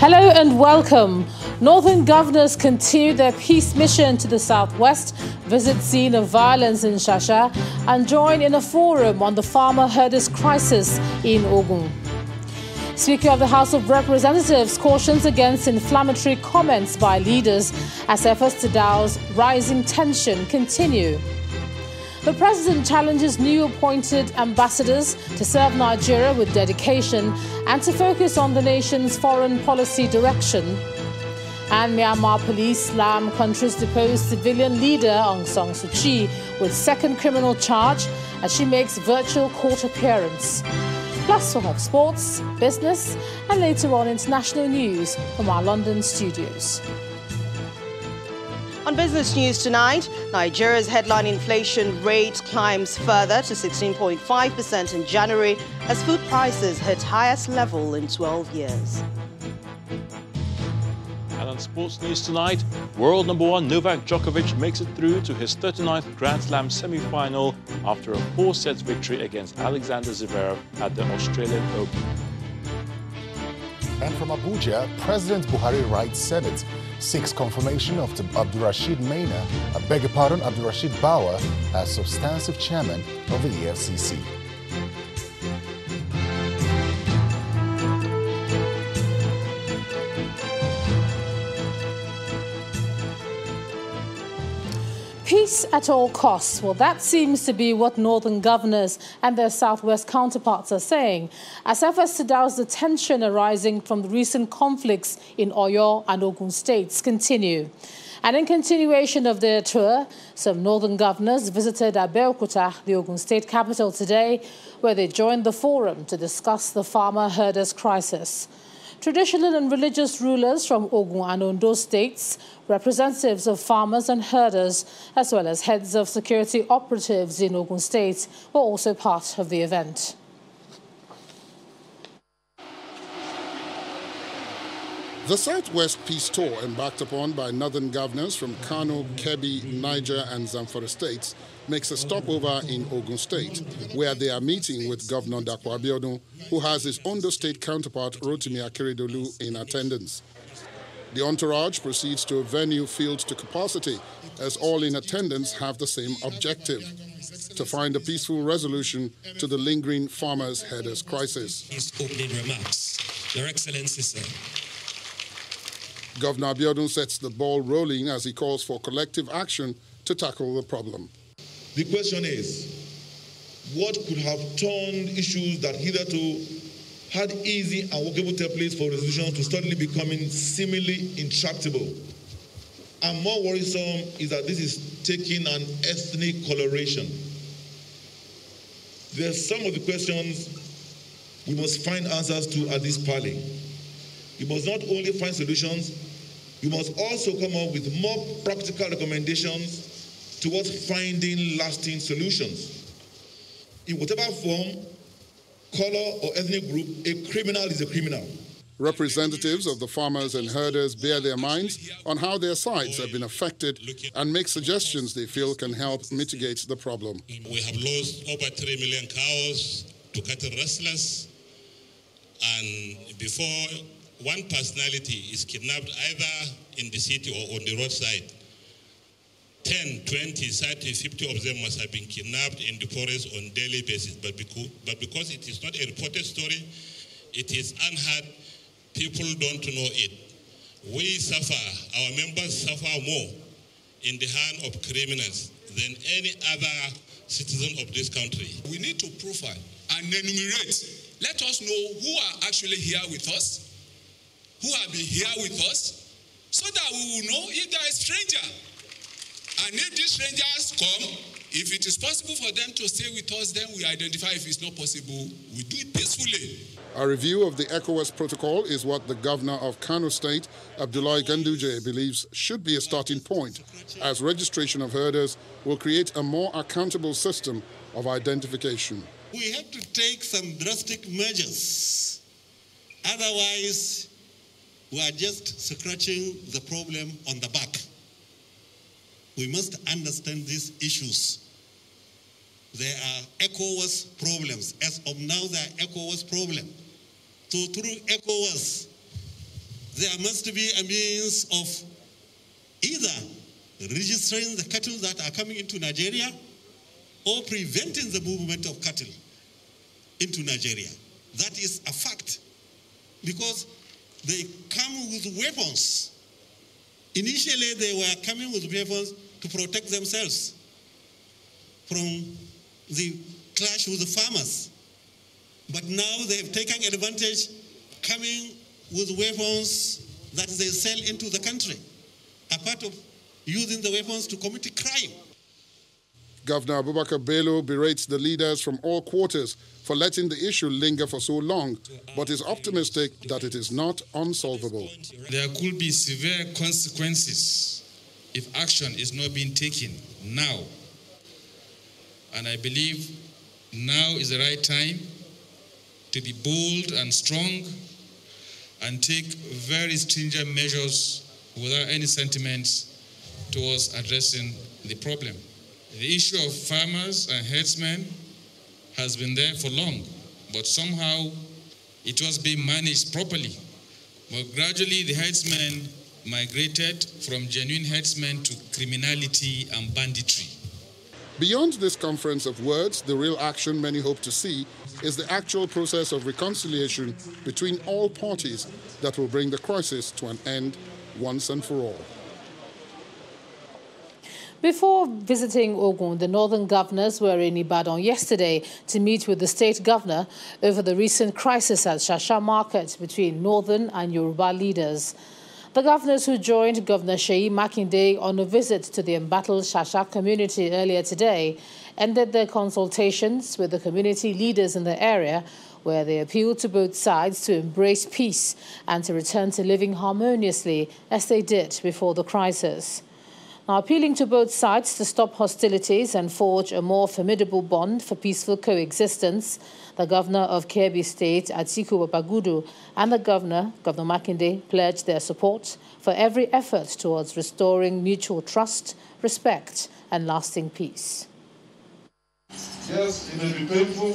Hello and welcome. Northern governors continue their peace mission to the southwest, visit scene of violence in Shasha, and join in a forum on the farmer herders crisis in Ogun. Speaker of the House of Representatives cautions against inflammatory comments by leaders as efforts to douse rising tension continue. The president challenges new appointed ambassadors to serve Nigeria with dedication and to focus on the nation's foreign policy direction. And Myanmar police slam country's deposed civilian leader Aung San Suu Kyi with second criminal charge as she makes virtual court appearance. Plus, we'll have sports, business, and later on international news from our London studios. On business news tonight, Nigeria's headline inflation rate climbs further to 16.5% in January as food prices hit highest level in 12 years. And on sports news tonight, world number one Novak Djokovic makes it through to his 39th Grand Slam semi-final after a four-set victory against Alexander Zverev at the Australian Open. And from Abuja, President Buhari writes Senate seeks confirmation of the Abdurrashid Maina, I beg your pardon, Abdurrashid Bawa as substantive chairman of the EFCC. Peace at all costs. Well, that seems to be what northern governors and their southwest counterparts are saying, as douse the tension arising from the recent conflicts in Oyo and Ogun states continue. And in continuation of their tour, some northern governors visited Abeokuta, the Ogun state capital, today, where they joined the forum to discuss the farmer herders crisis. Traditional and religious rulers from Ogun and Ondo states, representatives of farmers and herders, as well as heads of security operatives in Ogun State were also part of the event. The Southwest Peace Tour, embarked upon by northern governors from Kano, Kebbi, Niger, and Zamfara states, makes a stopover in Ogun State, where they are meeting with Governor Dapo Abiodun, who has his Ondo State counterpart Rotimi Akeredolu in attendance. The entourage proceeds to a venue filled to capacity, as all in attendance have the same objective to find a peaceful resolution to the lingering farmers' headers crisis. His opening remarks. Your Excellency, sir. Governor Abiodun sets the ball rolling as he calls for collective action to tackle the problem. The question is what could have turned issues that hitherto had easy and workable templates for resolution to suddenly becoming seemingly intractable? And more worrisome is that this is taking an ethnic coloration. There are some of the questions we must find answers to at this parley. You must not only find solutions, you must also come up with more practical recommendations towards finding lasting solutions. In whatever form, color, or ethnic group, a criminal is a criminal. Representatives of the farmers and herders bear their minds on how their sites have been affected and make suggestions they feel can help mitigate the problem. We have lost over 3 million cows to cattle rustlers, and before one personality is kidnapped either in the city or on the roadside, 10, 20, 30, 50 of them must have been kidnapped in the forest on daily basis. But because, but because it is not a reported story, it is unheard, people don't know it. We suffer, our members suffer more in the hand of criminals than any other citizen of this country. We need to profile and enumerate. Let us know who are actually here with us, who have been here with us, so that we will know if they are a stranger. And if these strangers come, if it is possible for them to stay with us, then we identify. If it's not possible, we do it peacefully. A review of the ECOWAS protocol is what the governor of Kano State, Abdullahi Ganduje, believes should be a starting point, as registration of herders will create a more accountable system of identification. We have to take some drastic measures. Otherwise, we are just scratching the problem on the back. We must understand these issues. There are ECOWAS problems. As of now, there are ECOWAS problems. So through ECOWAS, there must be a means of either registering the cattle that are coming into Nigeria or preventing the movement of cattle into Nigeria. That is a fact because they come with weapons. Initially, they were coming with weapons to protect themselves from the clash with the farmers. But now they've taken advantage coming with weapons that they sell into the country, a part of using the weapons to commit crime. Governor Abubakar Bello berates the leaders from all quarters for letting the issue linger for so long, but is optimistic that it is not unsolvable. There could be severe consequences if action is not being taken now. And I believe now is the right time to be bold and strong and take very stringent measures without any sentiments towards addressing the problem. The issue of farmers and herdsmen has been there for long, but somehow it was being managed properly. But gradually, the herdsmen migrated from genuine herdsmen to criminality and banditry. Beyond this conference of words, the real action many hope to see is the actual process of reconciliation between all parties that will bring the crisis to an end once and for all. Before visiting Ogun, the northern governors were in Ibadan yesterday to meet with the state governor over the recent crisis at Shasha Market between northern and Yoruba leaders. The governors who joined Governor Seyi Makinde on a visit to the embattled Shasha community earlier today ended their consultations with the community leaders in the area where they appealed to both sides to embrace peace and to return to living harmoniously as they did before the crisis. Now, appealing to both sides to stop hostilities and forge a more formidable bond for peaceful coexistence, the governor of Kebbi State, Atiku Bagudu, and the governor, Governor Makinde, pledged their support for every effort towards restoring mutual trust, respect, and lasting peace. Yes, it may be painful.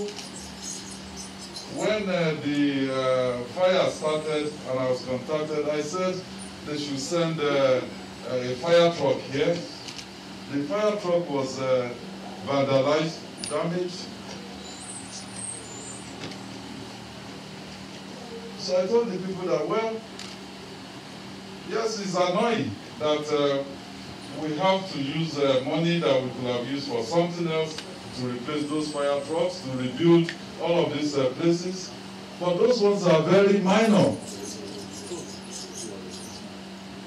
When uh, the uh, fire started and I was contacted, I said they should send uh, a fire truck here. The fire truck was uh, vandalized, damaged. So I told the people that, well, yes, it's annoying that uh, we have to use uh, money that we could have used for something else to replace those fire trucks, to rebuild all of these uh, places. But those ones are very minor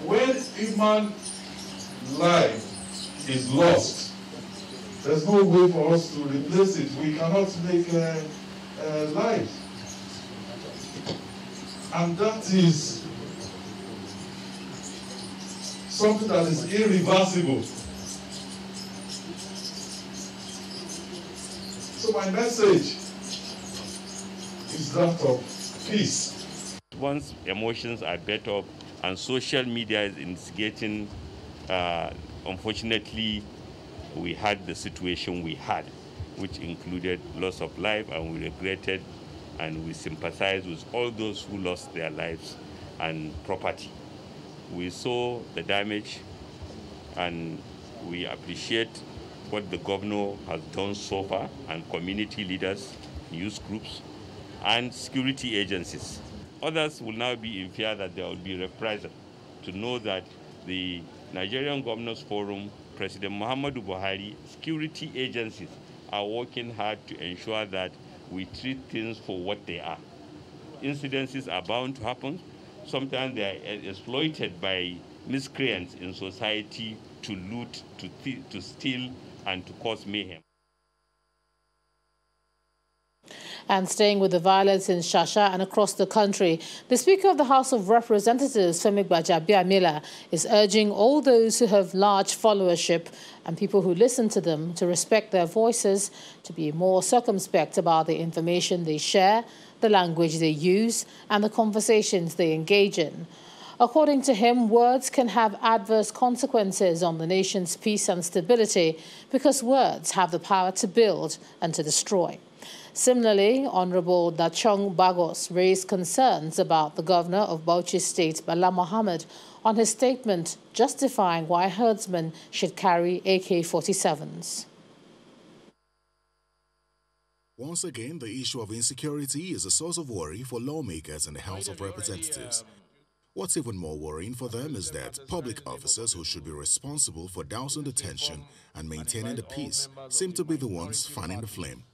when human life is lost, there's no way for us to replace it. We cannot make a, life. And that is something that is irreversible. So my message is that of peace. Once emotions are better and social media is instigating. Uh, unfortunately, we had the situation we had, which included loss of life, and we regretted and we sympathize with all those who lost their lives and property. We saw the damage and we appreciate what the governor has done so far and community leaders, youth groups, and security agencies. Others will now be in fear that there will be reprisal to know that the Nigerian Governors Forum, President Muhammadu Buhari, security agencies are working hard to ensure that we treat things for what they are. Incidences are bound to happen. Sometimes they are exploited by miscreants in society to loot, to, to steal, and to cause mayhem. And staying with the violence in Shasha and across the country. The Speaker of the House of Representatives, Femi Gbajabiamila, is urging all those who have large followership and people who listen to them to respect their voices, to be more circumspect about the information they share, the language they use, and the conversations they engage in. According to him, words can have adverse consequences on the nation's peace and stability because words have the power to build and to destroy. Similarly, Honorable Dachung Bagos raised concerns about the governor of Bauchi State, Bala Mohammed, on his statement justifying why herdsmen should carry AK-47s. Once again, the issue of insecurity is a source of worry for lawmakers in the House of Representatives. What's even more worrying for them is that public officers who should be responsible for dousing the tension and maintaining the peace seem to be the ones fanning the flame.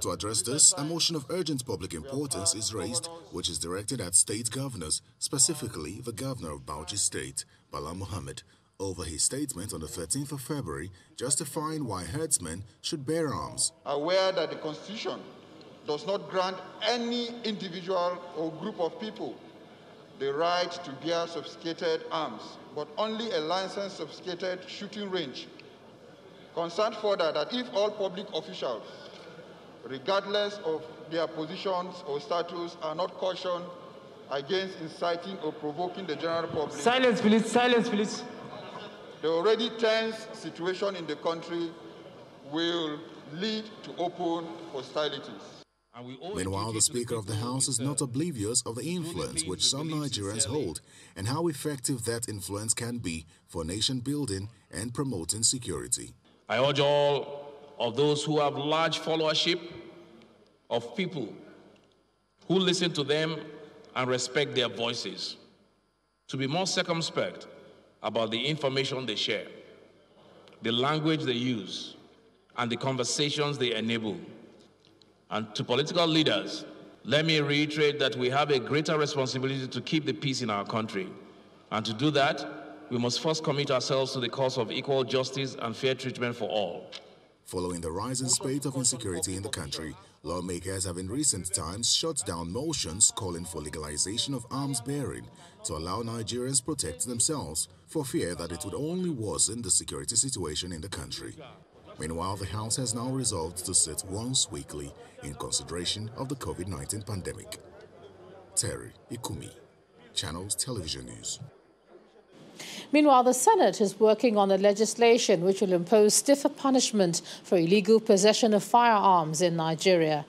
To address this, a motion of urgent public importance is raised, which is directed at state governors, specifically the governor of Bauchi State, Bala Mohammed, over his statement on the 13th of February justifying why herdsmen should bear arms. Aware that the Constitution does not grant any individual or group of people the right to bear sophisticated arms, but only a licensed sophisticated shooting range. Concerned further that if all public officials, regardless of their positions or status, are not cautioned against inciting or provoking the general public. Silence, please. Silence, please the already tense situation in the country will lead to open hostilities. Meanwhile, the Speaker of the House is not oblivious of the influence which some Nigerians hold and how effective that influence can be for nation building and promoting security. I urge all of those who have large followership of people who listen to them and respect their voices to be more circumspect about the information they share, the language they use, and the conversations they enable. And to political leaders, let me reiterate that we have a greater responsibility to keep the peace in our country. And to do that, we must first commit ourselves to the cause of equal justice and fair treatment for all. Following the rising spate of insecurity in the country, lawmakers have in recent times shut down motions calling for legalization of arms bearing to allow Nigerians protect themselves for fear that it would only worsen the security situation in the country. Meanwhile, the House has now resolved to sit once weekly in consideration of the COVID-19 pandemic. Terry Ikumi, Channels Television News. Meanwhile, the Senate is working on a legislation which will impose stiffer punishment for illegal possession of firearms in Nigeria.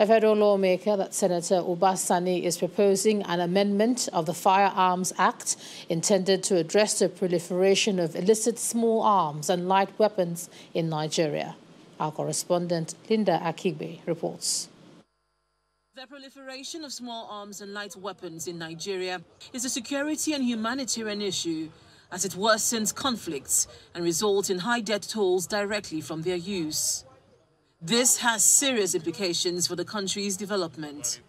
A federal lawmaker, that Senator Uba Sani, is proposing an amendment of the Firearms Act intended to address the proliferation of illicit small arms and light weapons in Nigeria. Our correspondent Linda Akhigbe reports. The proliferation of small arms and light weapons in Nigeria is a security and humanitarian issue as it worsens conflicts and results in high death tolls directly from their use. This has serious implications for the country's development.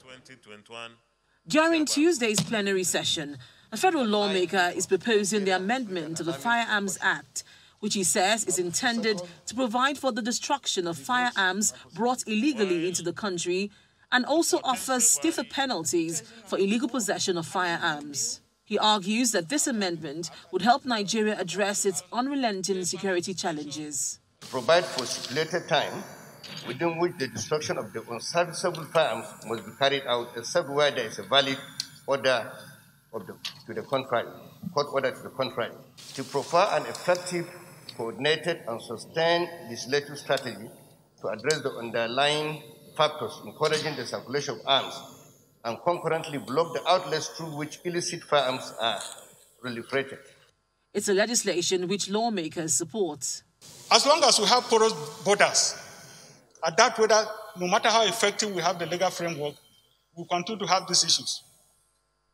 During Tuesday's plenary session, a federal lawmaker is proposing the amendment of the Firearms Act, which he says is intended to provide for the destruction of firearms brought illegally into the country and also offers stiffer penalties for illegal possession of firearms. He argues that this amendment would help Nigeria address its unrelenting security challenges. Provide for a stipulated time within which the destruction of the unserviceable farms must be carried out except where there is a valid order the, to the contrary, court order to the contrary. To prefer an effective, coordinated, and sustained legislative strategy to address the underlying factors encouraging the circulation of arms and concurrently block the outlets through which illicit firearms are proliferated. It's a legislation which lawmakers support. As long as we have porous borders, at that whether no matter how effective we have the legal framework, we continue to have these issues.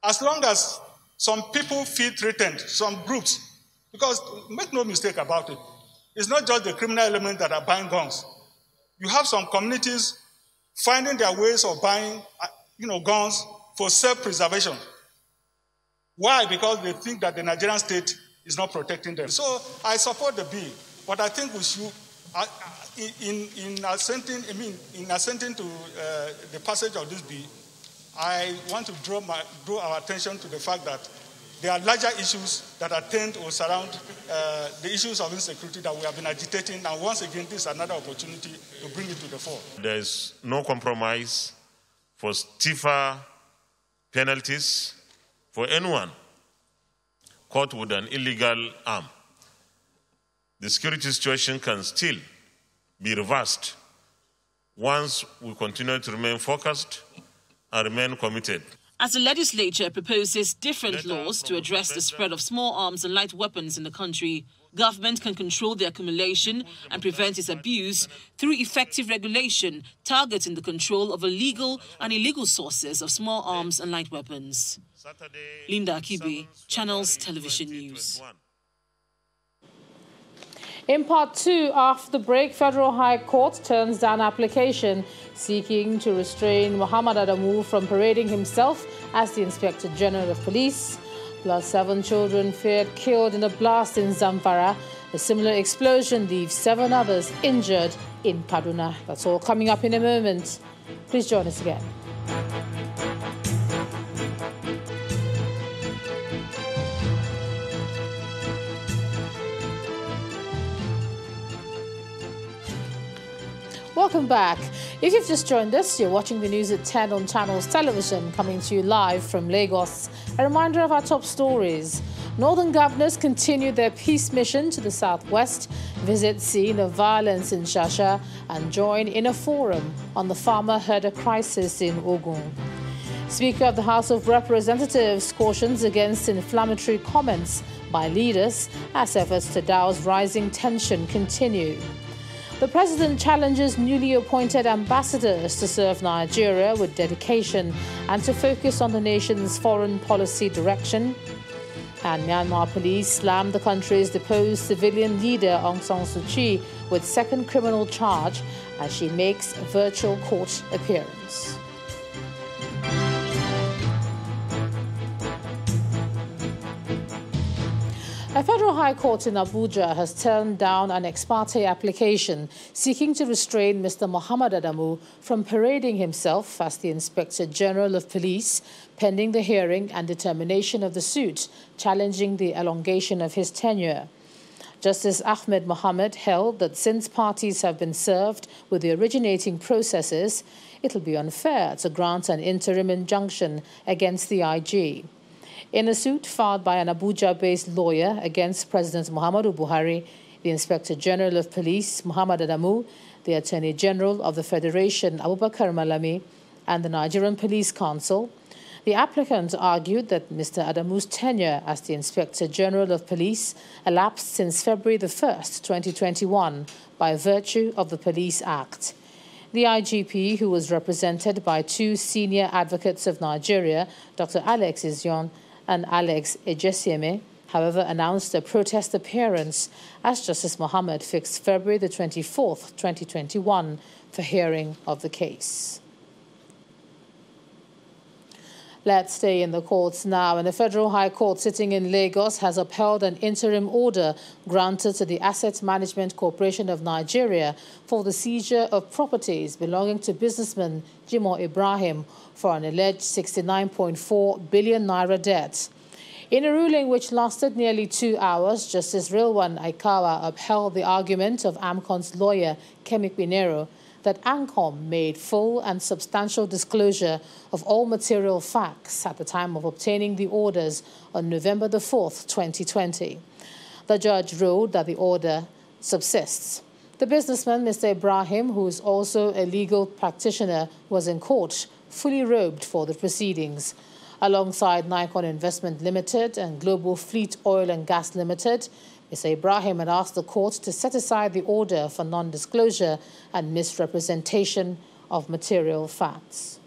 As long as some people feel threatened, some groups, because make no mistake about it, it's not just the criminal element that are buying guns. You have some communities finding their ways of buying, uh, you know, guns for self-preservation. Why? Because they think that the Nigerian state is not protecting them. So I support the bill, but I think we should in, in assenting, I mean, in assenting to uh, the passage of this bill, I want to draw, my, draw our attention to the fact that there are larger issues that attend or surround uh, the issues of insecurity that we have been agitating. And once again, this is another opportunity to bring it to the fore. There is no compromise for stiffer penalties for anyone caught with an illegal arm. The security situation can still be reversed once we continue to remain focused and remain committed. As the legislature proposes different laws to address the spread of small arms and light weapons in the country, government can control the accumulation and prevent its abuse through effective regulation targeting the control of illegal and illegal sources of small arms and light weapons. Linda Akhigbe, Channels Television News. In part two, after the break, Federal High Court turns down application seeking to restrain Muhammad Adamu from parading himself as the Inspector General of Police. Plus, seven children feared killed in a blast in Zamfara. A similar explosion leaves seven others injured in Kaduna. That's all coming up in a moment. Please join us again. Welcome back. If you've just joined us, you're watching the news at 10 on Channels Television, coming to you live from Lagos. A reminder of our top stories. Northern governors continue their peace mission to the southwest, visit scene of violence in Shasha, and join in a forum on the farmer herder crisis in Ogun. Speaker of the House of Representatives cautions against inflammatory comments by leaders as efforts to douse rising tension continue. The president challenges newly appointed ambassadors to serve Nigeria with dedication and to focus on the nation's foreign policy direction. And Myanmar police slammed the country's deposed civilian leader Aung San Suu Kyi with second criminal charge as she makes virtual court appearance. A federal high court in Abuja has turned down an ex parte application seeking to restrain Mr. Muhammad Adamu from parading himself as the Inspector General of Police pending the hearing and determination of the suit challenging the elongation of his tenure. Justice Ahmed Mohammed held that since parties have been served with the originating processes, it will be unfair to grant an interim injunction against the IG. In a suit filed by an Abuja based lawyer against President Muhammadu Buhari, the Inspector General of Police, Muhammad Adamu, the Attorney General of the Federation, Abubakar Malami, and the Nigerian Police Council, the applicant argued that Mr. Adamu's tenure as the Inspector General of Police elapsed since February the 1st, 2021, by virtue of the Police Act. The IGP, who was represented by two senior advocates of Nigeria, Dr. Alex Izinyon and Alex Ejesieme, however, announced a protest appearance as Justice Mohammed fixed February the 24th, 2021, for hearing of the case. Let's stay in the courts now. And the Federal High Court sitting in Lagos has upheld an interim order granted to the Asset Management Corporation of Nigeria for the seizure of properties belonging to businessman Jimoh Ibrahim for an alleged 69.4 billion naira debt. In a ruling which lasted nearly two hours, Justice Rilwan Aikawa upheld the argument of AMCON's lawyer, Kemi Pinheiro, that AMCON made full and substantial disclosure of all material facts at the time of obtaining the orders on November the 4th, 2020. The judge ruled that the order subsists. The businessman, Mr. Ibrahim, who is also a legal practitioner, was in court, fully robed for the proceedings. Alongside NICON Investment Limited and Global Fleet Oil and Gas Limited, Mr. Ibrahim had asked the court to set aside the order for non disclosure and misrepresentation of material facts.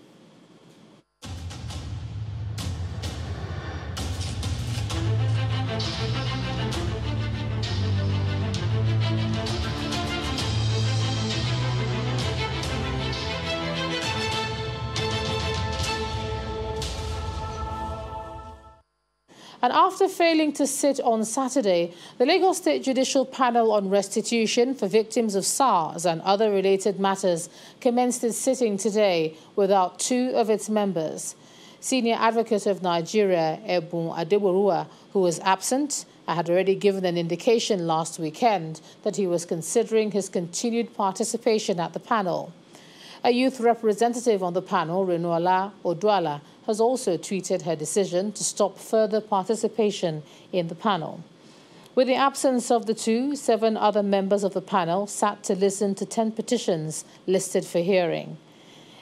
And after failing to sit on Saturday, the Lagos State Judicial Panel on Restitution for Victims of SARS and other related matters commenced its sitting today without two of its members. Senior Advocate of Nigeria, Ebun Adegboruwa, who was absent, I had already given an indication last weekend that he was considering his continued participation at the panel. A youth representative on the panel, Renuala Oduala, has also tweeted her decision to stop further participation in the panel. With the absence of the two, seven other members of the panel sat to listen to 10 petitions listed for hearing.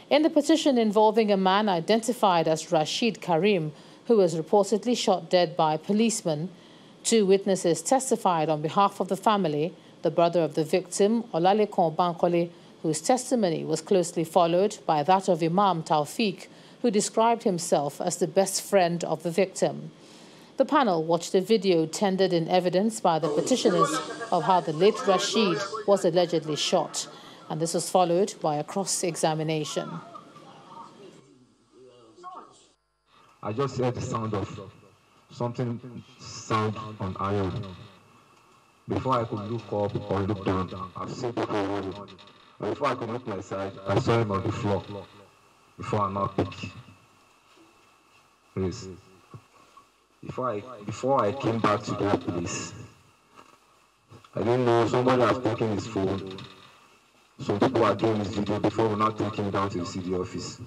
In the petition involving a man identified as Rashid Karim, who was reportedly shot dead by a policeman, two witnesses testified on behalf of the family, the brother of the victim, Olalekan Bankole, whose testimony was closely followed by that of Imam Taufik, who described himself as the best friend of the victim. The panel watched a video tendered in evidence by the petitioners of how the late Rashid was allegedly shot, and this was followed by a cross examination. I just heard the sound of something sound on iron. Before I could look up or look down, rolling. Before I could look my side, I saw him on the floor. Before I now pick. Please. Before I before I came back to that place, I didn't know somebody has taken his phone. Some people are doing this video before we now take him down to the city office.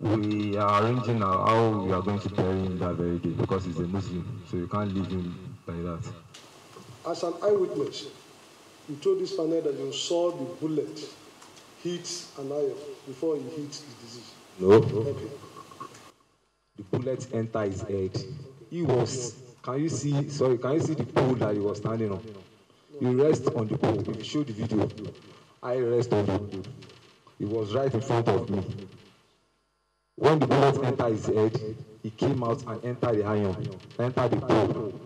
We are arranging how we are going to bury him that very day because he's a Muslim, so you can't leave him like that. As an eyewitness, you told this panel that you saw the bullet an iron before he hit the disease. No. Okay. The bullet entered his head. He was, can you see, sorry, can you see the pole that he was standing on? He rest on the pole. If you show the video, I rest on the pole. He was right in front of me. When the bullet entered his head, he came out and entered the iron, entered the pole.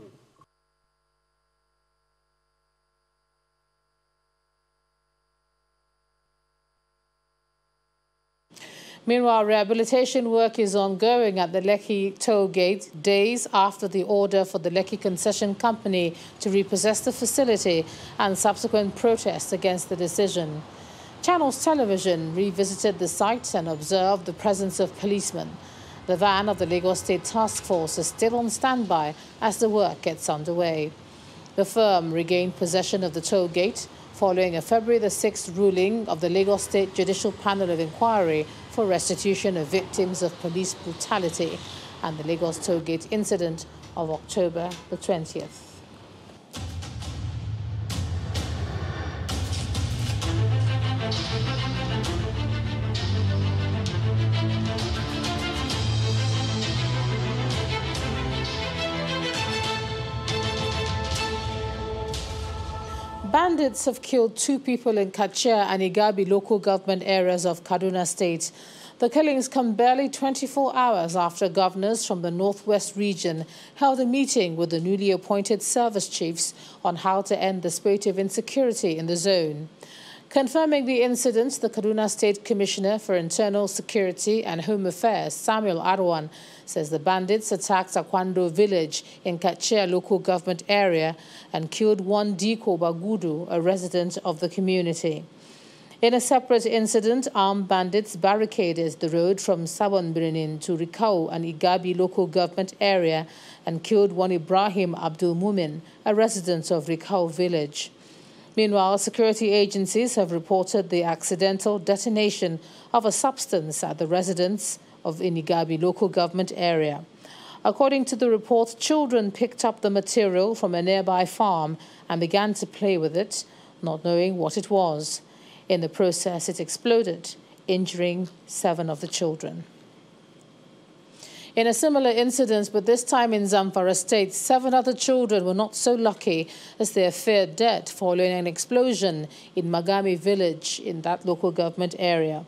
Meanwhile, rehabilitation work is ongoing at the Lekki toll gate days after the order for the Lekki Concession Company to repossess the facility and subsequent protests against the decision. Channels Television revisited the site and observed the presence of policemen. The van of the Lagos State Task Force is still on standby as the work gets underway. The firm regained possession of the toll gate following a February the 6th ruling of the Lagos State Judicial Panel of Inquiry for restitution of victims of police brutality and the Lagos Tollgate incident of October the 20th. Bandits have killed two people in Kachia and Igabi local government areas of Kaduna State. The killings come barely 24 hours after governors from the northwest region held a meeting with the newly appointed service chiefs on how to end the spate of insecurity in the zone. Confirming the incident, the Kaduna State Commissioner for Internal Security and Home Affairs, Samuel Aruwan, says the bandits attacked Akwando village in Kachia local government area and killed one Diko Bagudu, a resident of the community. In a separate incident, armed bandits barricaded the road from Sabon to Rikau and Igabi local government area and killed one Ibrahim Abdul Mumin, a resident of Rikau village. Meanwhile, security agencies have reported the accidental detonation of a substance at the residence of Inigabi local government area. According to the report, children picked up the material from a nearby farm and began to play with it, not knowing what it was. In the process, it exploded, injuring seven of the children. In a similar incident, but this time in Zamfara state, seven other children were not so lucky as they are feared dead following an explosion in Magami village in that local government area.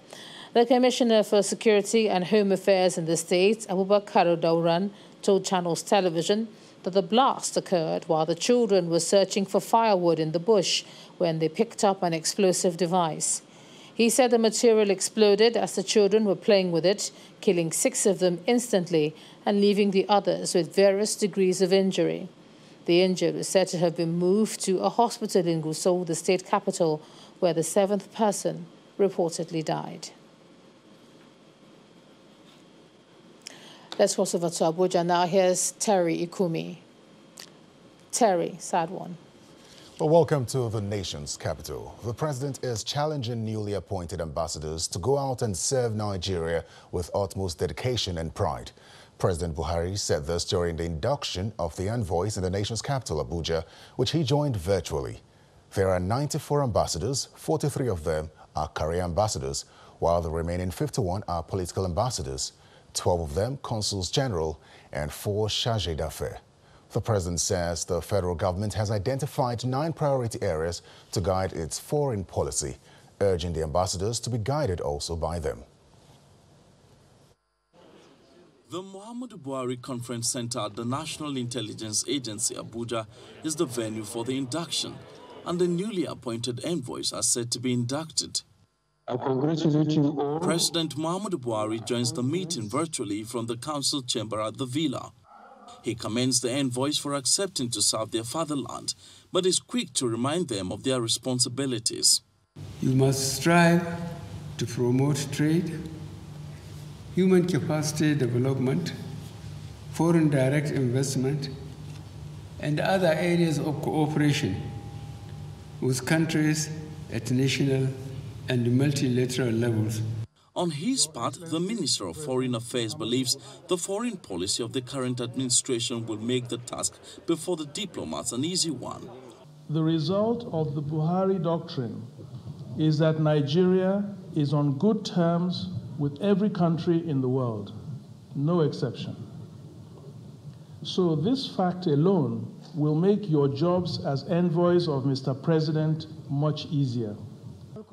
The Commissioner for Security and Home Affairs in the state, Abubakar Dauran, told Channels Television that the blast occurred while the children were searching for firewood in the bush when they picked up an explosive device. He said the material exploded as the children were playing with it, killing six of them instantly and leaving the others with various degrees of injury. The injured is said to have been moved to a hospital in Gusau, the state capital, where the seventh person reportedly died. Let's cross over to Abuja now. Here's Terry Ikumi. Terry, sad one. Well, welcome to the nation's capital. The president is challenging newly appointed ambassadors to go out and serve Nigeria with utmost dedication and pride. President Buhari said this during the induction of the envoys in the nation's capital, Abuja, which he joined virtually. There are 94 ambassadors, 43 of them are career ambassadors, while the remaining 51 are political ambassadors, 12 of them consuls general, and four chargés d'affaires. The president says the federal government has identified nine priority areas to guide its foreign policy, urging the ambassadors to be guided also by them. The Muhammadu Buhari Conference Center at the National Intelligence Agency, Abuja, is the venue for the induction, and the newly appointed envoys are said to be inducted. I congratulate you all. President Muhammadu Buhari joins the meeting virtually from the council chamber at the villa. He commends the envoys for accepting to serve their fatherland, but is quick to remind them of their responsibilities. You must strive to promote trade, human capacity development, foreign direct investment, and other areas of cooperation with countries at national and multilateral levels. On his part, the Minister of Foreign Affairs believes the foreign policy of the current administration will make the task before the diplomats an easy one. The result of the Buhari doctrine is that Nigeria is on good terms with every country in the world, no exception. So, this fact alone will make your jobs as envoys of Mr. President much easier.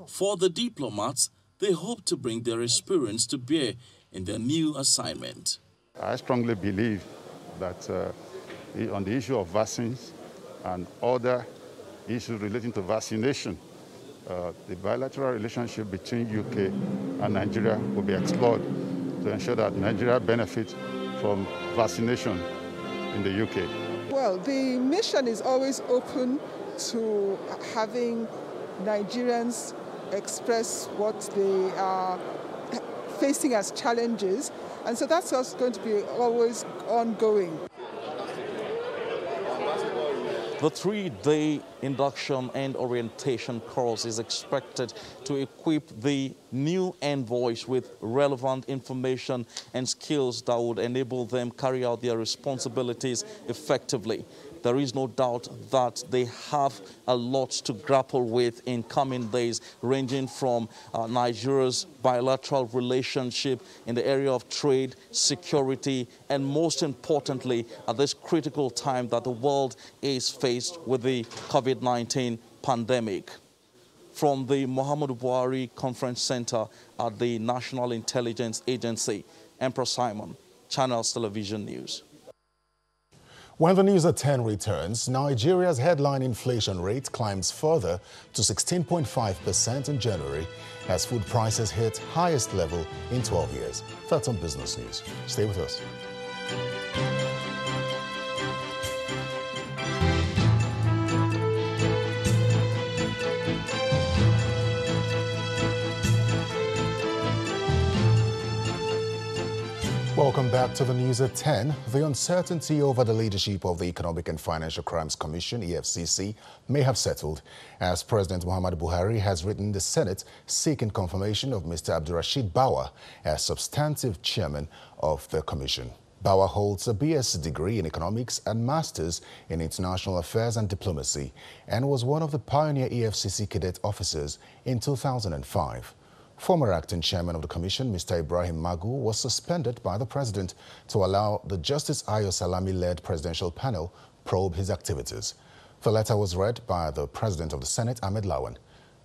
For the diplomats, they hope to bring their experience to bear in their new assignment. I strongly believe that uh, on the issue of vaccines and other issues relating to vaccination, uh, the bilateral relationship between UK and Nigeria will be explored to ensure that Nigeria benefits from vaccination in the UK. Well, the mission is always open to having Nigerians express what they are facing as challenges. And so that's going to be always ongoing. The three-day induction and orientation course is expected to equip the new envoys with relevant information and skills that would enable them carry out their responsibilities effectively there is no doubt that they have a lot to grapple with in coming days, ranging from uh, Nigeria's bilateral relationship in the area of trade, security, and most importantly, at this critical time that the world is faced with the COVID 19 pandemic. From the Muhammadu Buhari Conference Center at the National Intelligence Agency, Emperor Simon, Channels Television News. When the news at 10 returns, Nigeria's headline inflation rate climbs further to 16.5% in January as food prices hit highest level in 12 years. That's on Business News. Stay with us. Back to the news at 10. The uncertainty over the leadership of the Economic and Financial Crimes Commission, EFCC, may have settled as President Muhammad Buhari has written the Senate seeking confirmation of Mr. Abdurrashid Bawa as substantive chairman of the commission. Bawa holds a BS degree in economics and master's in international affairs and diplomacy and was one of the pioneer EFCC cadet officers in 2005. Former acting chairman of the commission, Mr. Ibrahim Magu, was suspended by the president to allow the Justice Ayo Salami-led presidential panel probe his activities. The letter was read by the president of the Senate, Ahmed Lawan.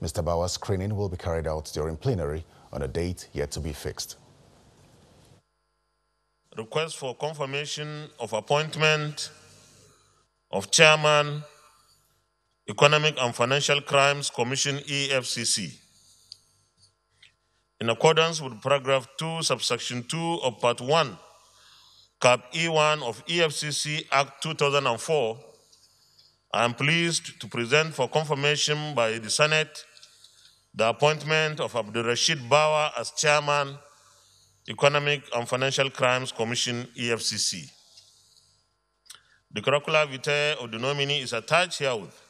Mr. Bawa's screening will be carried out during plenary on a date yet to be fixed. Request for confirmation of appointment of chairman, Economic and Financial Crimes Commission, EFCC in accordance with paragraph 2, subsection 2 of part 1, cap E1 of EFCC Act 2004, I am pleased to present for confirmation by the Senate the appointment of Abdul Rashid Bawa as chairman, Economic and Financial Crimes Commission, EFCC. The curricula vitae of the nominee is attached herewith.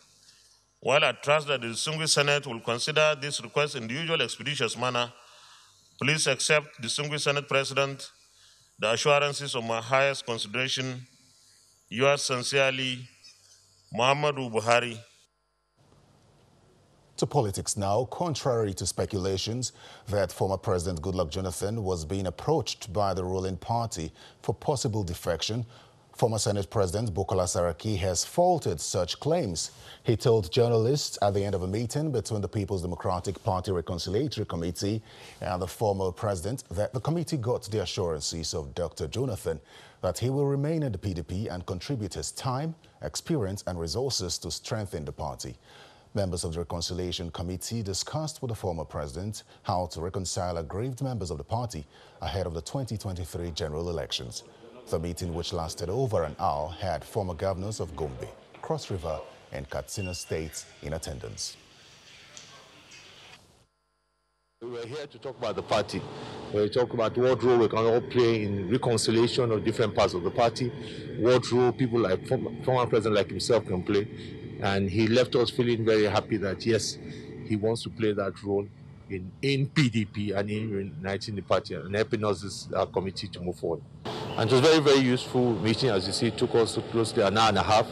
While I trust that the distinguished Senate will consider this request in the usual expeditious manner, Please accept, distinguished Senate President, the assurances of my highest consideration, yours sincerely, Muhammadu Buhari. To politics now, contrary to speculations that former President Goodluck Jonathan was being approached by the ruling party for possible defection, former Senate President Bukola Saraki has faulted such claims. He told journalists at the end of a meeting between the People's Democratic Party Reconciliatory Committee and the former president that the committee got the assurances of Dr. Jonathan that he will remain in the PDP and contribute his time, experience and resources to strengthen the party. Members of the Reconciliation Committee discussed with the former president how to reconcile aggrieved members of the party ahead of the 2023 general elections. The meeting, which lasted over an hour, had former governors of Gombe, Cross River and Katsina states in attendance. We were here to talk about the party. We talk about what role we can all play in reconciliation of different parts of the party, what role people like former president like himself can play, and he left us feeling very happy that, yes, he wants to play that role in, in PDP and in uniting the party and helping us, this our committee, to move forward. And it was very, very useful meeting. As you see, it took us close to an hour and a half,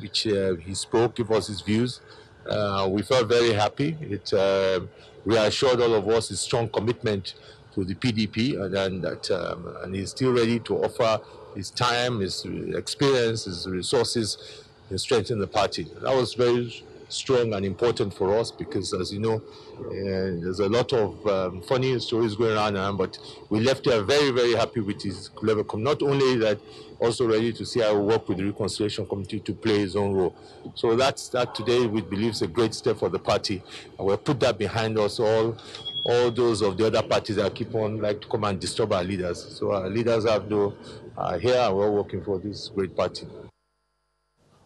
which uh, he spoke, gave us his views. Uh, we felt very happy. It uh, reassured all of us his strong commitment to the PDP and, and that um, and he's still ready to offer his time, his experience, his resources in strengthening the party. That was very strong and important for us because, as you know, uh, there's a lot of um, funny stories going around, but we left here very, very happy with his level. Not only that, also ready to see how work with the Reconciliation Committee to play his own role. So that's that today we believe is a great step for the party. And we'll put that behind us all all those of the other parties that keep on like to come and disturb our leaders. So our leaders have no uh, here and we're working for this great party.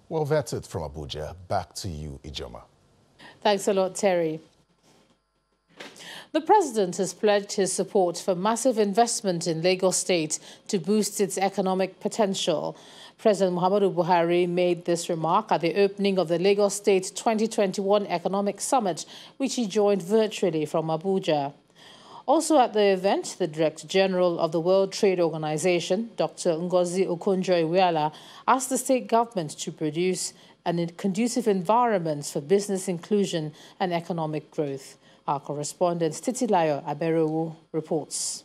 Well, that's it from Abuja. Back to you, Ijoma. Thanks a lot, Terry. The president has pledged his support for massive investment in Lagos State to boost its economic potential. President Muhammadu Buhari made this remark at the opening of the Lagos State 2021 Economic Summit, which he joined virtually from Abuja. Also at the event, the Director General of the World Trade Organization, Dr. Ngozi Okonjo-Iweala, asked the state government to produce an conducive environment for business inclusion and economic growth. Our correspondent Titilayo Aberowu reports.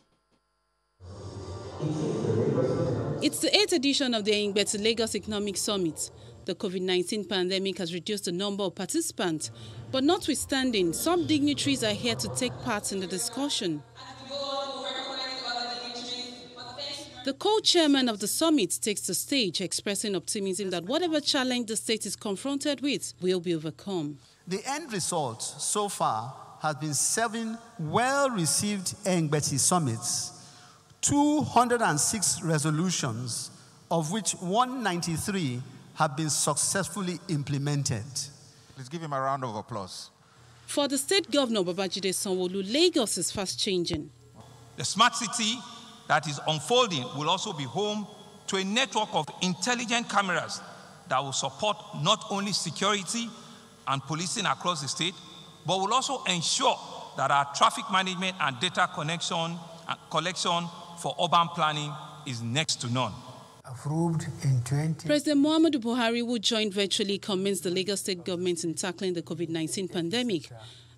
It's the eighth edition of the Ehingbeti Lagos Economic Summit. The COVID-19 pandemic has reduced the number of participants, but notwithstanding, some dignitaries are here to take part in the discussion. The co-chairman of the summit takes the stage, expressing optimism that whatever challenge the state is confronted with will be overcome. The end result so far has been seven well-received Ehingbeti summits, 206 resolutions, of which 193 have been successfully implemented. Please give him a round of applause. For the state governor, Babajide Sanwo-Olu, Lagos is fast changing. The smart city that is unfolding will also be home to a network of intelligent cameras that will support not only security and policing across the state, but will also ensure that our traffic management and data connection and collection for urban planning is next to none approved in 20. President Muhammadu Buhari, who joined virtually, commends the Lagos state government in tackling the COVID 19 pandemic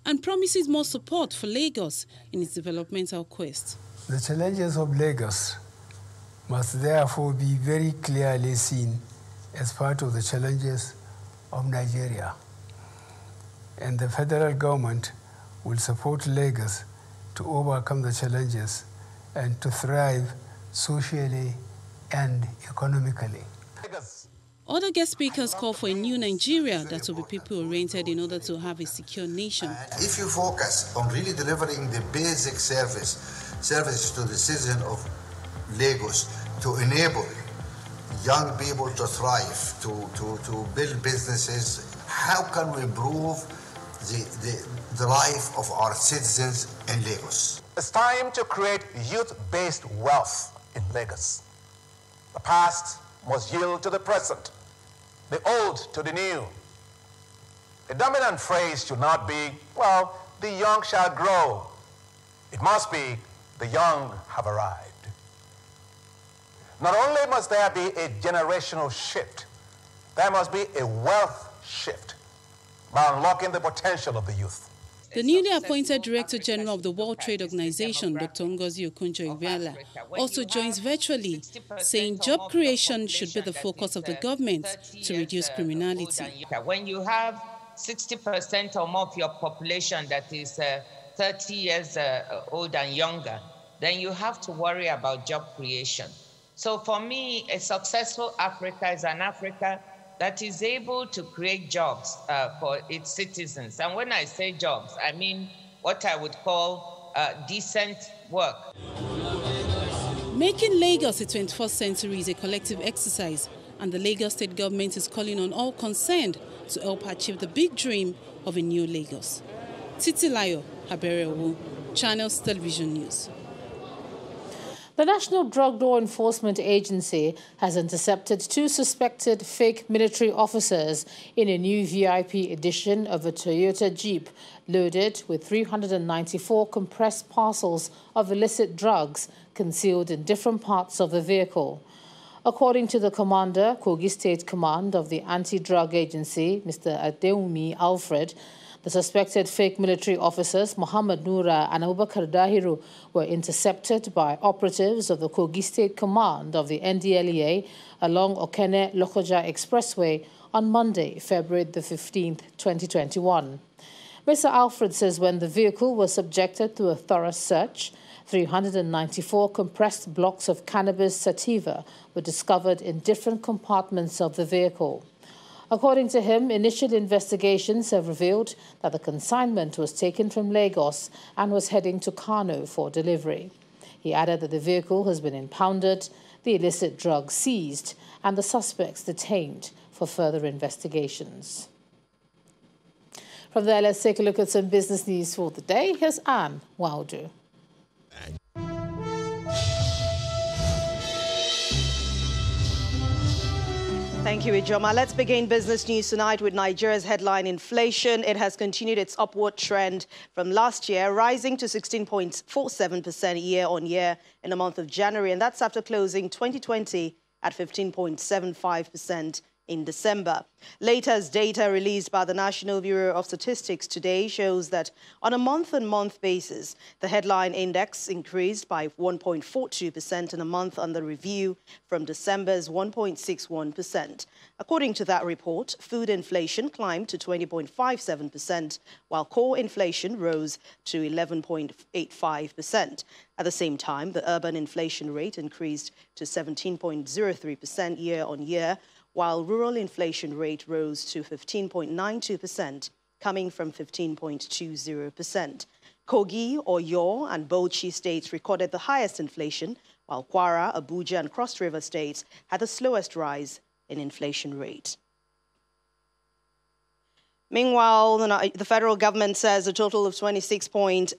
and promises more support for Lagos in its developmental quest. The challenges of Lagos must therefore be very clearly seen as part of the challenges of Nigeria. And the federal government will support Lagos to overcome the challenges and to thrive socially and economically. Other guest speakers call for a new Nigeria that will be people oriented in order to have a secure nation. If you focus on really delivering the basic service, services to the citizen of Lagos to enable young people to thrive, to, to, to build businesses, how can we improve the, the, the life of our citizens in Lagos? It's time to create youth based wealth in Lagos. The past must yield to the present, the old to the new. The dominant phrase should not be, well, the young shall grow. It must be, the young have arrived. Not only must there be a generational shift, there must be a wealth shift by unlocking the potential of the youth. The newly appointed Director General of the World Trade Organization, Dr. Ngozi Okonjo-Iweala, also joins virtually, saying job creation should be the focus of the government to reduce criminality. When you have 60% or more of your population that is uh, 30 years uh, old and younger, then you have to worry about job creation. So for me, a successful Africa is an Africa that is able to create jobs uh, for its citizens. And when I say jobs, I mean what I would call uh, decent work. Making Lagos the 21st century is a collective exercise, and the Lagos state government is calling on all concerned to help achieve the big dream of a new Lagos. Titi Layo, Haberewu, Channels Television News. The National Drug Law Enforcement Agency has intercepted two suspected fake military officers in a new VIP edition of a Toyota Jeep loaded with 394 compressed parcels of illicit drugs concealed in different parts of the vehicle. According to the commander, Kogi State Command of the Anti-Drug Agency, Mr. Adeumi Alfred, the suspected fake military officers, Muhammad Noura and Abubakar Dahiru, were intercepted by operatives of the Kogi State Command of the NDLEA along Okene Lokoja Expressway on Monday, February the 15th, 2021. Mr. Alfred says when the vehicle was subjected to a thorough search, 394 compressed blocks of cannabis sativa were discovered in different compartments of the vehicle. According to him, initial investigations have revealed that the consignment was taken from Lagos and was heading to Kano for delivery. He added that the vehicle has been impounded, the illicit drugs seized, and the suspects detained for further investigations. From there, let's take a look at some business news for the day. Here's Anne Waudu. Thank you, Ijoma. Let's begin business news tonight with Nigeria's headline inflation. It has continued its upward trend from last year, rising to 16.47% year on year in the month of January, and that's after closing 2020 at 15.75% in December. Latest data released by the National Bureau of Statistics today shows that on a month-on-month -month basis, the headline index increased by 1.42% in a month under review from December's 1.61%. According to that report, food inflation climbed to 20.57%, while core inflation rose to 11.85%. At the same time, the urban inflation rate increased to 17.03% year on year, while rural inflation rate rose to 15.92%, coming from 15.20%. Kogi, Oyo, and Bauchi states recorded the highest inflation, while Kwara, Abuja, and Cross River states had the slowest rise in inflation rate. Meanwhile, the federal government says a total of 26.8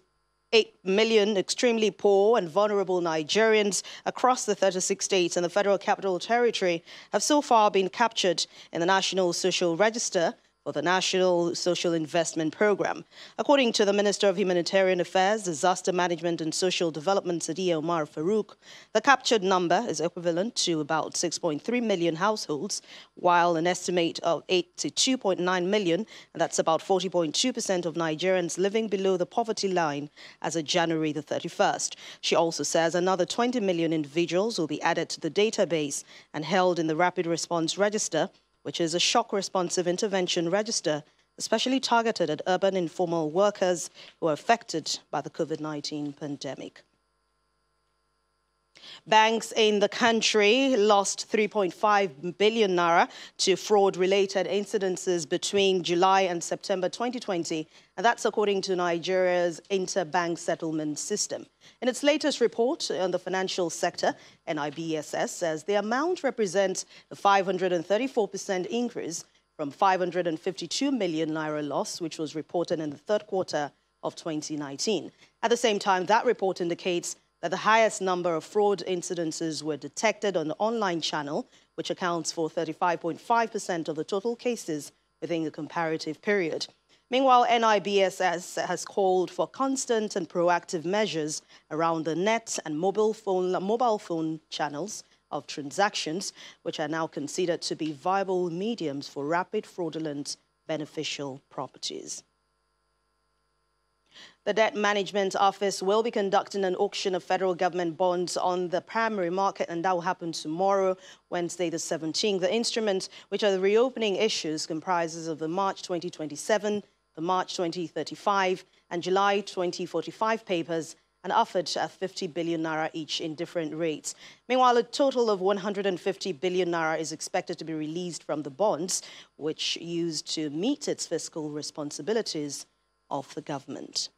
8 million extremely poor and vulnerable Nigerians across the 36 states and the Federal Capital Territory have so far been captured in the National Social Register for the National Social Investment Program. According to the Minister of Humanitarian Affairs, Disaster Management and Social Development, Sadiya Umar Farouq, the captured number is equivalent to about 6.3 million households, while an estimate of 82.9 million, and that's about 40.2% of Nigerians living below the poverty line as of January the 31st. She also says another 20 million individuals will be added to the database and held in the Rapid Response Register which is a shock responsive intervention register especially targeted at urban informal workers who are affected by the COVID 19 pandemic. Banks in the country lost 3.5 billion naira to fraud-related incidences between July and September 2020, and that's according to Nigeria's interbank settlement system. In its latest report on the financial sector, NIBSS says the amount represents a 534% increase from 552 million naira loss, which was reported in the third quarter of 2019. At the same time, that report indicates that the highest number of fraud incidences were detected on the online channel, which accounts for 35.5% of the total cases within the comparative period. Meanwhile, NIBSS has called for constant and proactive measures around the net and mobile phone, mobile phone channels of transactions, which are now considered to be viable mediums for rapid fraudulent beneficial properties. The Debt Management Office will be conducting an auction of federal government bonds on the primary market, and that will happen tomorrow, Wednesday the 17th. The instruments, which are the reopening issues, comprises of the March 2027, the March 2035, and July 2045 papers, and offered at 50 billion naira each in different rates. Meanwhile, a total of 150 billion naira is expected to be released from the bonds, which used to meet its fiscal responsibilities of the government.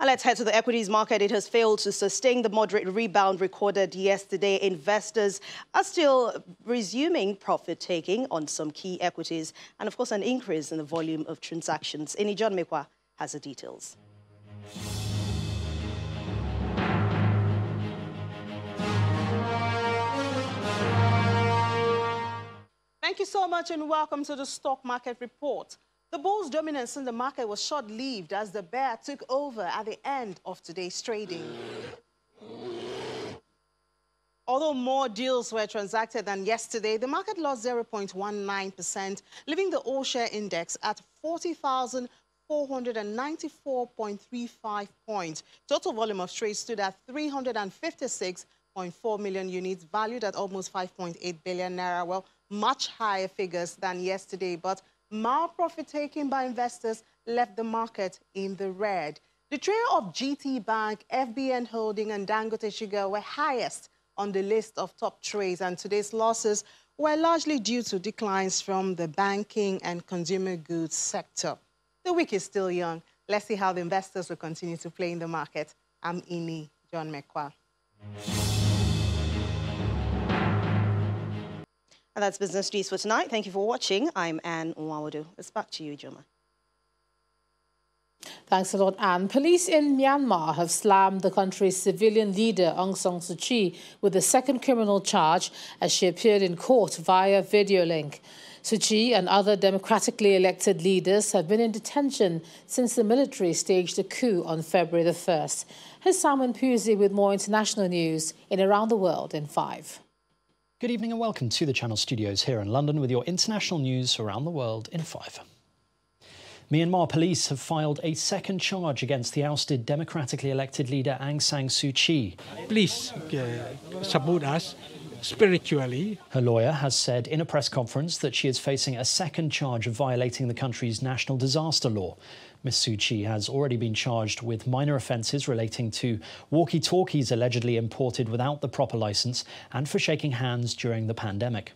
And let's head to the equities market. It has failed to sustain the moderate rebound recorded yesterday. Investors are still resuming profit taking on some key equities, and of course, an increase in the volume of transactions. Ini John Mekwa has the details. Thank you so much and welcome to the Stock Market Report. The bull's dominance in the market was short-lived as the bear took over at the end of today's trading. Although more deals were transacted than yesterday, the market lost 0.19%, leaving the all-share index at 40,494.35 points. Total volume of trades stood at 356.4 million units, valued at almost 5.8 billion naira. Well, much higher figures than yesterday, but mild profit taking by investors left the market in the red. The trio of GT Bank, FBN Holding, and Dangote Sugar were highest on the list of top trades, and today's losses were largely due to declines from the banking and consumer goods sector. The week is still young. Let's see how the investors will continue to play in the market. I'm Ini John McQuarrie. And that's Business News for tonight. Thank you for watching. I'm Anne Nwawadu. It's back to you, Joma. Thanks a lot, Anne. Police in Myanmar have slammed the country's civilian leader, Aung San Suu Kyi, with a second criminal charge as she appeared in court via video link. Suu Kyi and other democratically elected leaders have been in detention since the military staged a coup on February the 1st. Here's Simon Pusey with more international news in Around the World in 5. Good evening and welcome to the Channel Studios here in London with your international news around the world in five. Myanmar police have filed a second charge against the ousted democratically elected leader Aung San Suu Kyi. Please uh, support us spiritually. Her lawyer has said in a press conference that she is facing a second charge of violating the country's national disaster law. Ms. Has already been charged with minor offences relating to walkie talkies allegedly imported without the proper licence and for shaking hands during the pandemic.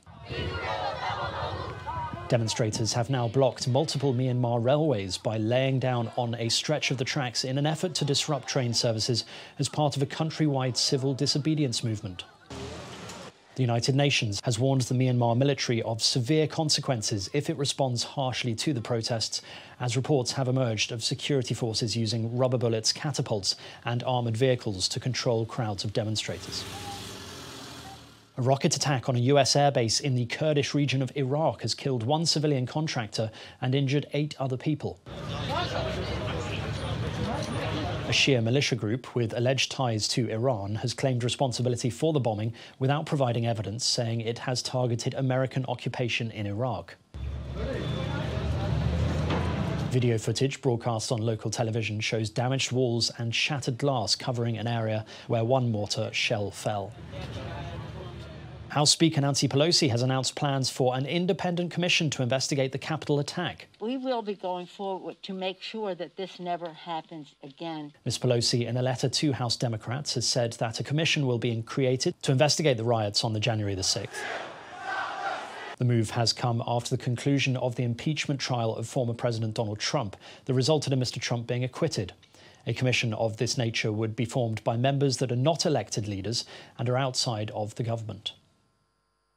Demonstrators have now blocked multiple Myanmar railways by laying down on a stretch of the tracks in an effort to disrupt train services as part of a countrywide civil disobedience movement. The United Nations has warned the Myanmar military of severe consequences if it responds harshly to the protests, as reports have emerged of security forces using rubber bullets, catapults, and armoured vehicles to control crowds of demonstrators. A rocket attack on a US airbase in the Kurdish region of Iraq has killed one civilian contractor and injured eight other people. A Shia militia group with alleged ties to Iran has claimed responsibility for the bombing without providing evidence, saying it has targeted American occupation in Iraq. Video footage broadcast on local television shows damaged walls and shattered glass covering an area where one mortar shell fell. House Speaker Nancy Pelosi has announced plans for an independent commission to investigate the Capitol attack. We will be going forward to make sure that this never happens again. Ms. Pelosi, in a letter to House Democrats, has said that a commission will be created to investigate the riots on the January the 6th. The move has come after the conclusion of the impeachment trial of former President Donald Trump that resulted in Mr. Trump being acquitted. A commission of this nature would be formed by members that are not elected leaders and are outside of the government.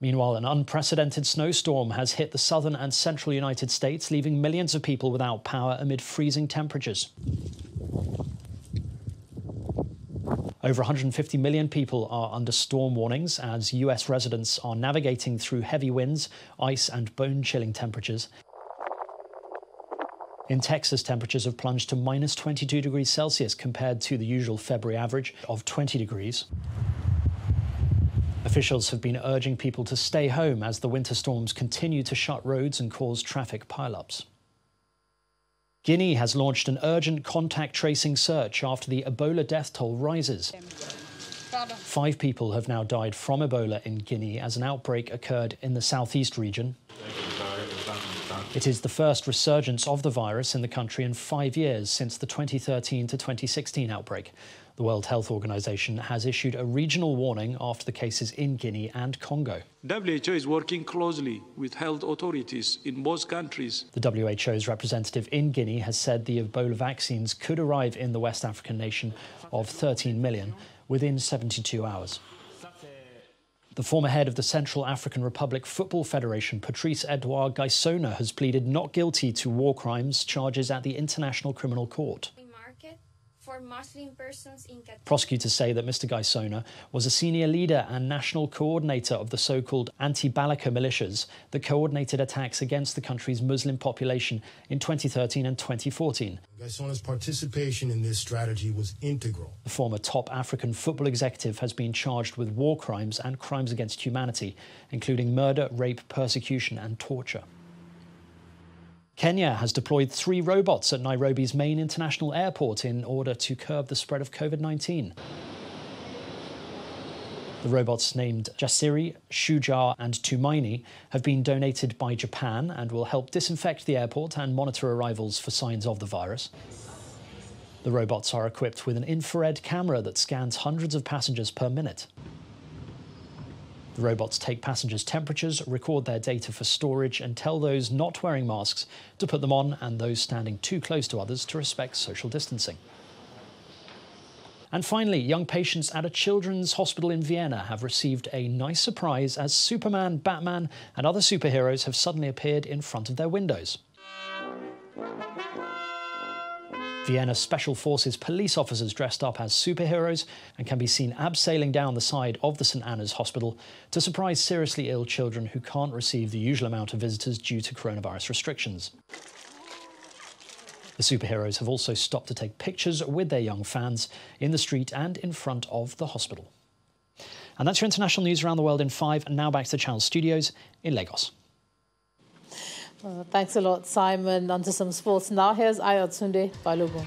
Meanwhile, an unprecedented snowstorm has hit the southern and central United States, leaving millions of people without power amid freezing temperatures. Over 150 million people are under storm warnings as US residents are navigating through heavy winds, ice, and bone chilling temperatures. In Texas, temperatures have plunged to minus 22 degrees Celsius compared to the usual February average of 20 degrees. Officials have been urging people to stay home as the winter storms continue to shut roads and cause traffic pileups. Guinea has launched an urgent contact tracing search after the Ebola death toll rises. Five people have now died from Ebola in Guinea as an outbreak occurred in the southeast region. It is the first resurgence of the virus in the country in five years since the 2013 to 2016 outbreak. The World Health Organization has issued a regional warning after the cases in Guinea and Congo. WHO is working closely with health authorities in both countries. The WHO's representative in Guinea has said the Ebola vaccines could arrive in the West African nation of 13 million within 72 hours. The former head of the Central African Republic Football Federation, Patrice Edouard Ngaissona, has pleaded not guilty to war crimes charges at the International Criminal Court. Prosecutors say that Mr. Ngaissona was a senior leader and national coordinator of the so called anti Balaka militias that coordinated attacks against the country's Muslim population in 2013 and 2014. Ngaissona's participation in this strategy was integral. The former top African football executive has been charged with war crimes and crimes against humanity, including murder, rape, persecution, and torture. Kenya has deployed three robots at Nairobi's main international airport in order to curb the spread of COVID 19. The robots named Jasiri, Shujaa, and Tumaini have been donated by Japan and will help disinfect the airport and monitor arrivals for signs of the virus. The robots are equipped with an infrared camera that scans hundreds of passengers per minute. The robots take passengers' temperatures, record their data for storage, and tell those not wearing masks to put them on and those standing too close to others to respect social distancing. And finally, young patients at a children's hospital in Vienna have received a nice surprise as Superman, Batman, and other superheroes have suddenly appeared in front of their windows. Vienna Special Forces police officers dressed up as superheroes and can be seen abseiling down the side of the St Anna's Hospital to surprise seriously ill children who can't receive the usual amount of visitors due to coronavirus restrictions. The superheroes have also stopped to take pictures with their young fans in the street and in front of the hospital. And that's your international news around the world in five. And now back to the Channel Studios in Lagos. Uh, thanks a lot, Simon. On to some sports now. Here's Ayotunde Balogun.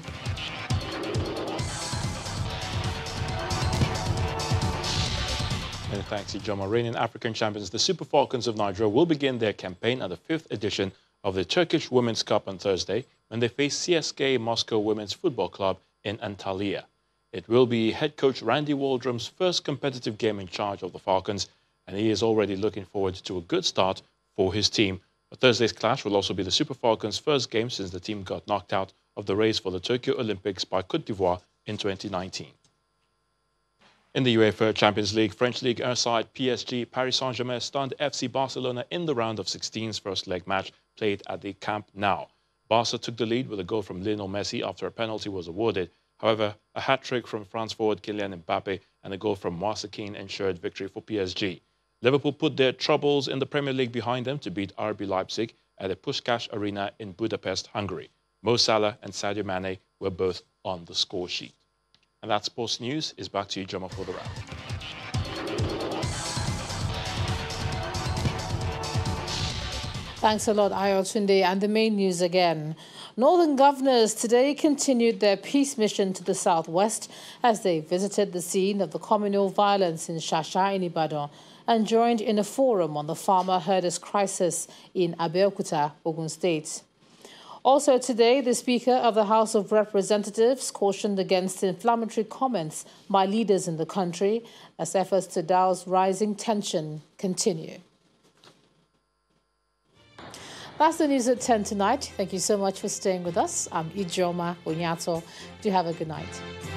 Many thanks, Ijoma. Reigning African champions, the Super Falcons of Nigeria, will begin their campaign at the fifth edition of the Turkish Women's Cup on Thursday when they face CSKA Moscow Women's Football Club in Antalya. It will be head coach Randy Waldrum's first competitive game in charge of the Falcons, and he is already looking forward to a good start for his team Thursday's clash will also be the Super Falcons' first game since the team got knocked out of the race for the Tokyo Olympics by Cote d'Ivoire in 2019. In the UEFA Champions League, French League 1 side PSG Paris Saint-Germain stunned FC Barcelona in the round of 16's first leg match played at the Camp Nou. Barca took the lead with a goal from Lionel Messi after a penalty was awarded. However, a hat-trick from France forward Kylian Mbappe and a goal from Moise Kean ensured victory for PSG. Liverpool put their troubles in the Premier League behind them to beat RB Leipzig at the Puskás Arena in Budapest, Hungary. Mo Salah and Sadio Mane were both on the score sheet. And that sports news is back to you, Joma, for the wrap. Thanks a lot, Ayotunde. And the main news again. Northern governors today continued their peace mission to the southwest as they visited the scene of the communal violence in Shasha in Ibadan and joined in a forum on the farmer herders crisis in Abeokuta, Ogun State. Also today, the Speaker of the House of Representatives cautioned against inflammatory comments by leaders in the country as efforts to douse rising tension continue. That's the news at 10 tonight. Thank you so much for staying with us. I'm Ijoma Onyato. Do have a good night.